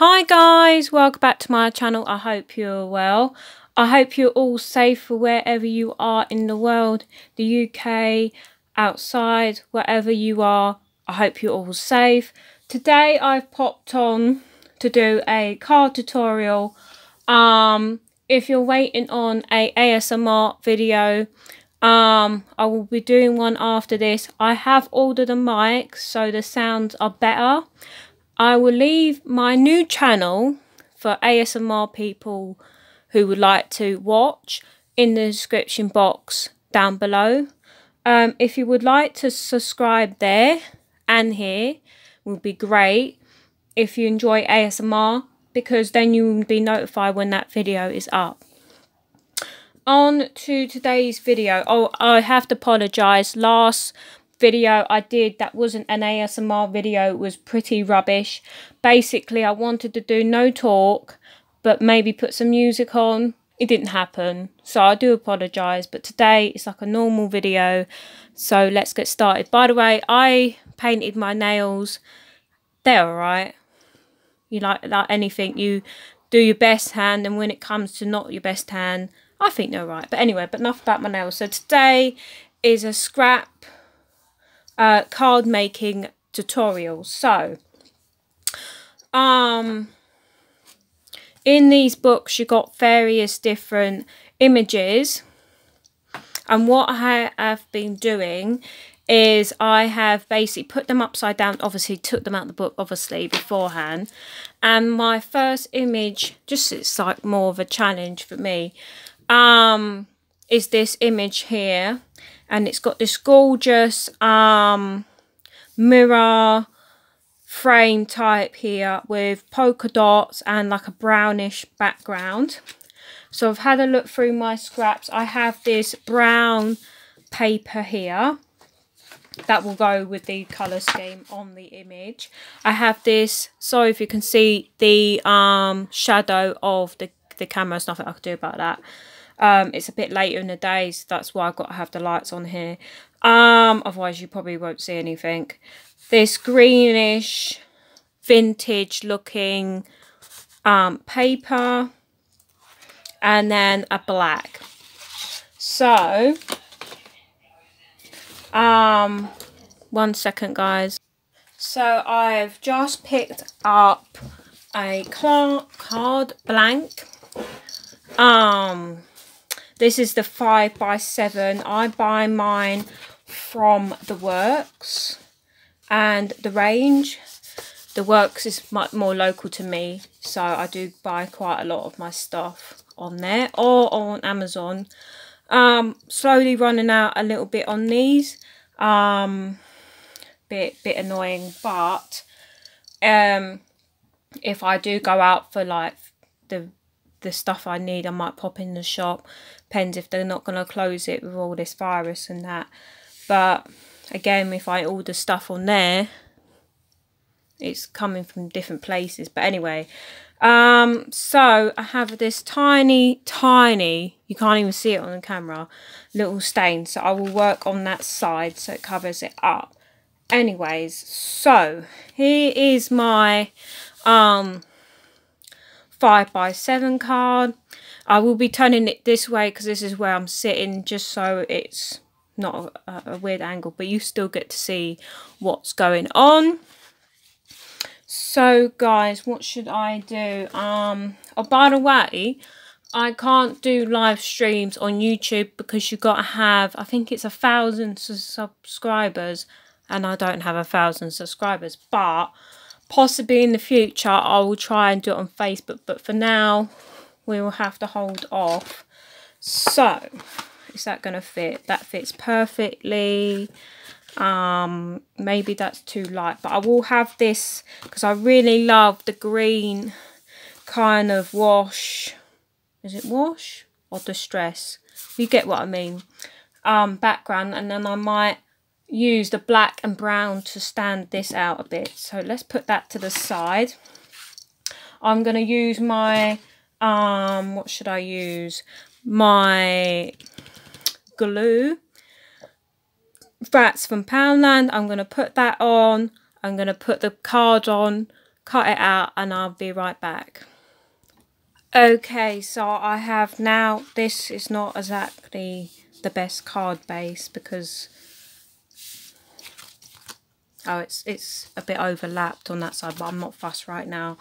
Hi guys, welcome back to my channel. I hope you're well. I hope you're all safe for wherever you are in the world, the UK, outside, wherever you are. I hope you're all safe. Today I've popped on to do a card tutorial. Um, if you're waiting on a ASMR video, um, I will be doing one after this. I have ordered a mic so the sounds are better. I will leave my new channel for ASMR people who would like to watch in the description box down below. Um, if you would like to subscribe there and here would be great if you enjoy ASMR because then you will be notified when that video is up. On to today's video. Oh, I have to apologise. Last video I did that wasn't an ASMR video it was pretty rubbish. Basically, I wanted to do no talk, but maybe put some music on. It didn't happen, so I do apologise. But today it's like a normal video, so let's get started. By the way, I painted my nails. They're alright. You like, like anything, you do your best hand, and when it comes to not your best hand, I think they're right. But anyway, but enough about my nails. So today is a scrap uh, card making tutorial. So, um, in these books, you got various different images. And what I have been doing is I have basically put them upside down, obviously took them out the book, obviously, beforehand. And my first image, just it's like more of a challenge for me, um, is this image here and it's got this gorgeous um, mirror frame type here with polka dots and like a brownish background. So I've had a look through my scraps. I have this brown paper here that will go with the colour scheme on the image. I have this, sorry if you can see the um, shadow of the, the camera, there's nothing I can do about that. Um, it's a bit later in the day, so that's why I've got to have the lights on here. Um, otherwise, you probably won't see anything. This greenish, vintage looking um, paper. And then a black. So, um, one second, guys. So, I've just picked up a card blank. Um, this is the 5 by 7 I buy mine from The Works and The Range. The Works is much more local to me, so I do buy quite a lot of my stuff on there or on Amazon. Um, slowly running out a little bit on these. Um, bit bit annoying, but um, if I do go out for like the the stuff I need, I might pop in the shop. Depends if they're not going to close it with all this virus and that. But again, if I order stuff on there, it's coming from different places. But anyway, um, so I have this tiny, tiny, you can't even see it on the camera, little stain. So I will work on that side so it covers it up. Anyways, so here is my um 5 by 7 card. I will be turning it this way because this is where I'm sitting just so it's not a, a, weird angle but you still get to see what's going on. So guys, what should I do? Um, oh, by the way, I can't do live streams on YouTube because you've got to have, I think it's a thousand subscribers and I don't have a thousand subscribers. But possibly in the future I will try and do it on Facebook but for now we will have to hold off. So is that going to fit? That fits perfectly. Um maybe that's too light but I will have this because I really love the green kind of wash. Is it wash? Or distress? You get what I mean. Um background and then I might use the black and brown to stand this out a bit. So let's put that to the side. I'm going to use my, um, what should I use? My glue. That's from Poundland. I'm going to put that on. I'm going to put the card on cut it out and I'll be right back. Okay, so I have now, this is not exactly the best card base because oh it's it's a bit overlapped on that side but I'm not fussed right now.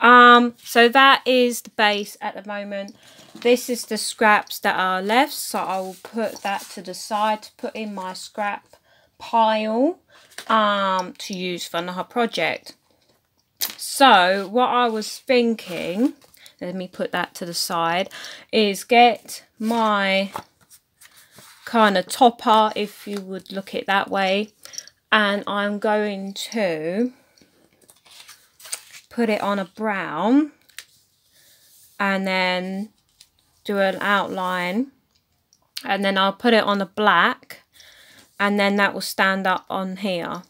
Um so that is the base at the moment. This is the scraps that are left so I will put that to the side to put in my scrap pile um to use for another project. So what I was thinking let me put that to the side is get my kind of topper if you would look it that way and I'm going to put it on a brown and then do an outline. And then I'll put it on a black and then that will stand up on here.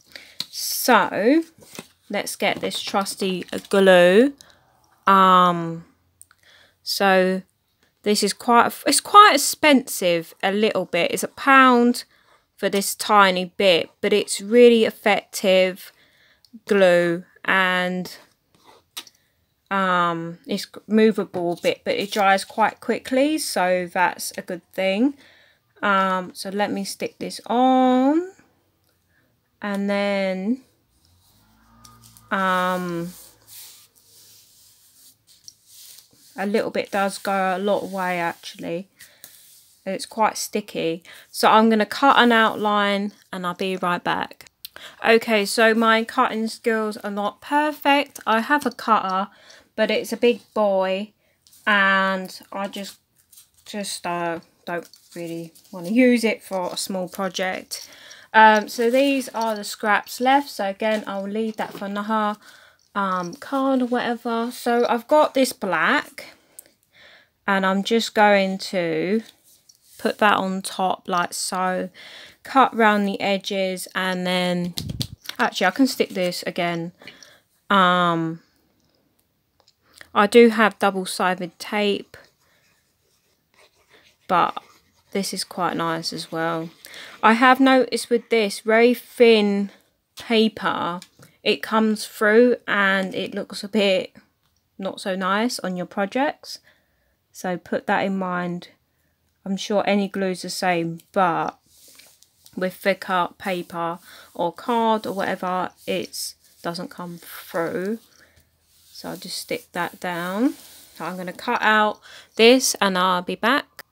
So let's get this trusty glue. Um so this is quite, it's quite expensive a little bit. It's a pound for this tiny bit, but it's really effective glue and um, it's movable bit, but it dries quite quickly, so that's a good thing. Um, so let me stick this on and then um, a little bit does go a lot way actually it's quite sticky. So I'm going to cut an outline and I'll be right back. Okay so my cutting skills are not perfect. I have a cutter but it's a big boy and I just just uh, don't really want to use it for a small project. Um, so these are the scraps left. So again I'll leave that for another um, card or whatever. So I've got this black and I'm just going to put that on top like so. Cut around the edges and then actually I can stick this again. Um, I do have double-sided tape but this is quite nice as well. I have noticed with this very thin paper it comes through and it looks a bit not so nice on your projects. So put that in mind. I'm sure any glue is the same, but with thicker paper or card or whatever, it doesn't come through. So I'll just stick that down. I'm going to cut out this and I'll be back.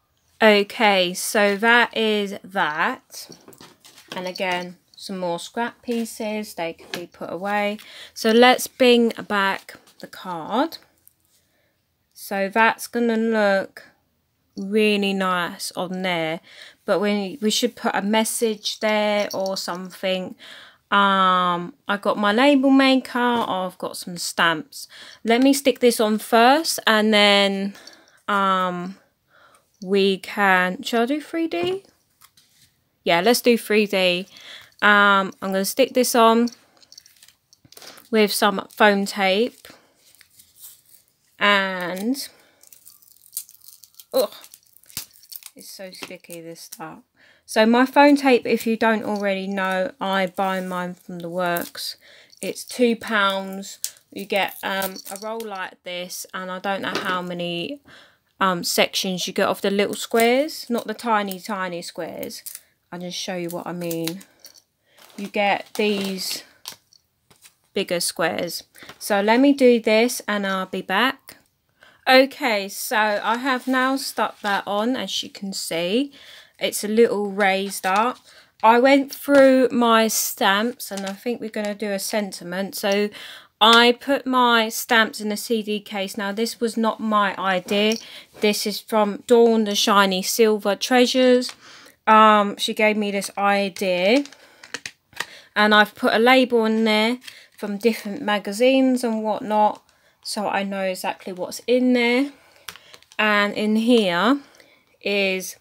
Okay, so that is that. And again, some more scrap pieces they can be put away so let's bring back the card so that's gonna look really nice on there but we we should put a message there or something. Um i got my label maker i've got some stamps. Let me stick this on first and then um we can should i do 3d yeah let's do 3d um, I'm going to stick this on with some foam tape and oh it's so sticky this stuff. So my foam tape if you don't already know I buy mine from the works. It's two pounds. You get um, a roll like this and I don't know how many um, sections you get off the little squares not the tiny tiny squares. I'll just show you what I mean. You get these bigger squares. So let me do this and I'll be back. Okay, so I have now stuck that on as you can see. It's a little raised up. I went through my stamps and I think we're going to do a sentiment. So I put my stamps in a CD case. Now this was not my idea. This is from Dawn the Shiny Silver Treasures. Um, she gave me this idea and I've put a label in there from different magazines and whatnot so I know exactly what's in there. And in here is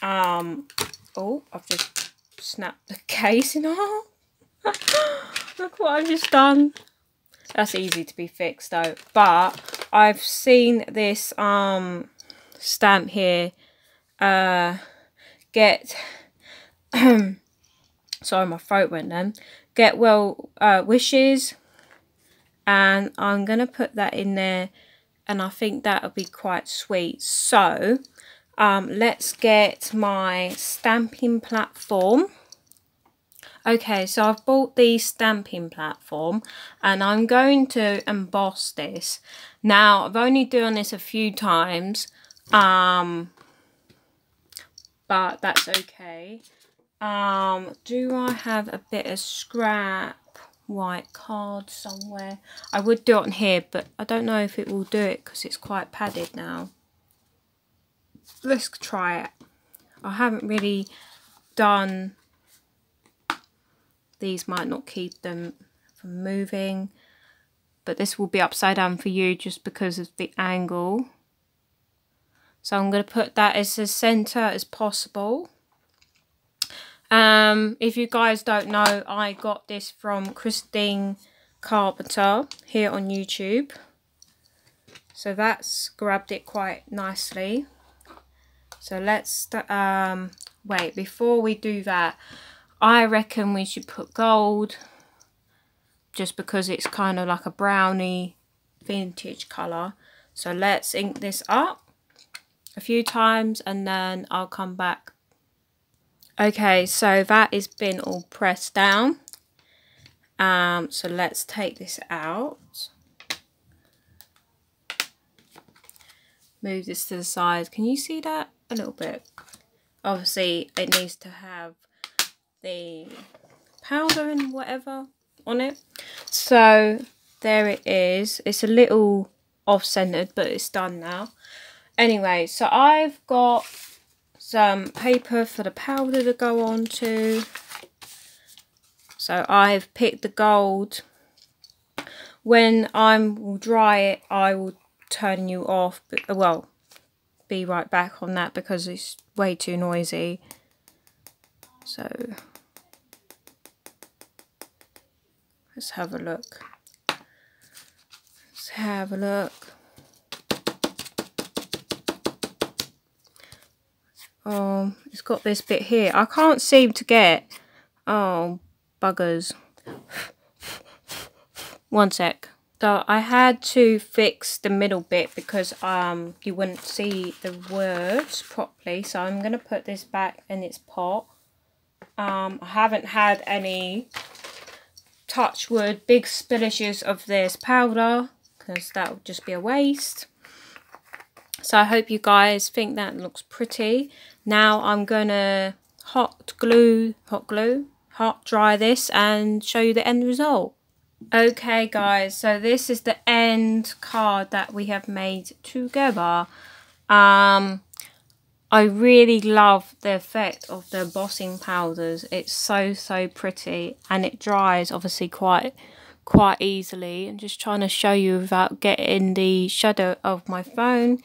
um oh I've just snapped the case in half. Look what I've just done. That's easy to be fixed though. But I've seen this um stamp here uh get sorry my throat went then. Get well uh, wishes and I'm going to put that in there and I think that'll be quite sweet. So um, let's get my stamping platform. Okay, so I've bought the stamping platform and I'm going to emboss this. Now, I've only done this a few times, um, but that's okay. Um, do I have a bit of scrap white card somewhere? I would do it on here, but I don't know if it will do it because it's quite padded now. Let's try it. I haven't really done... These might not keep them from moving. But this will be upside down for you just because of the angle. So I'm going to put that as the centre as possible. Um, if you guys don't know, I got this from Christine Carpenter here on YouTube. So that's grabbed it quite nicely. So let's, um, wait, before we do that, I reckon we should put gold just because it's kind of like a brownie vintage colour. So let's ink this up a few times and then I'll come back Okay, so that has been all pressed down. Um, so let's take this out. Move this to the side. Can you see that? A little bit. Obviously, it needs to have the powder and whatever on it. So, there it is. It's a little off-centered, but it's done now. Anyway, so I've got some paper for the powder to go on to. So I've picked the gold. When I will dry it, I will turn you off. But, well, be right back on that because it's way too noisy. So let's have a look. Let's have a look. Oh, it's got this bit here. I can't seem to get... Oh, buggers. One sec. So I had to fix the middle bit because um you wouldn't see the words properly. So I'm going to put this back in its pot. Um, I haven't had any touch wood big spillages of this powder because that would just be a waste. So I hope you guys think that looks pretty. Now I'm going to hot glue, hot glue, hot dry this and show you the end result. Okay guys, so this is the end card that we have made together. Um, I really love the effect of the embossing powders. It's so, so pretty and it dries obviously quite quite easily. I'm just trying to show you without getting the shadow of my phone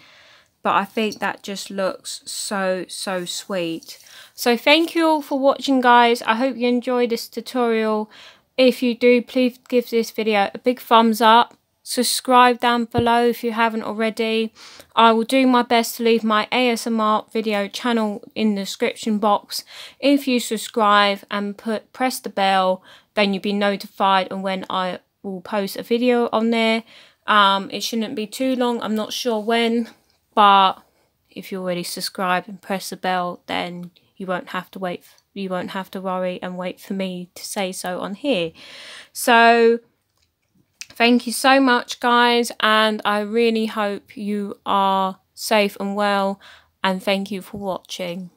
but I think that just looks so, so sweet. So thank you all for watching, guys. I hope you enjoyed this tutorial. If you do, please give this video a big thumbs up. Subscribe down below if you haven't already. I will do my best to leave my ASMR video channel in the description box. If you subscribe and put press the bell, then you'll be notified and when I will post a video on there. Um, it shouldn't be too long. I'm not sure when but if you already subscribe and press the bell then you won't have to wait you won't have to worry and wait for me to say so on here. So thank you so much guys and i really hope you are safe and well and thank you for watching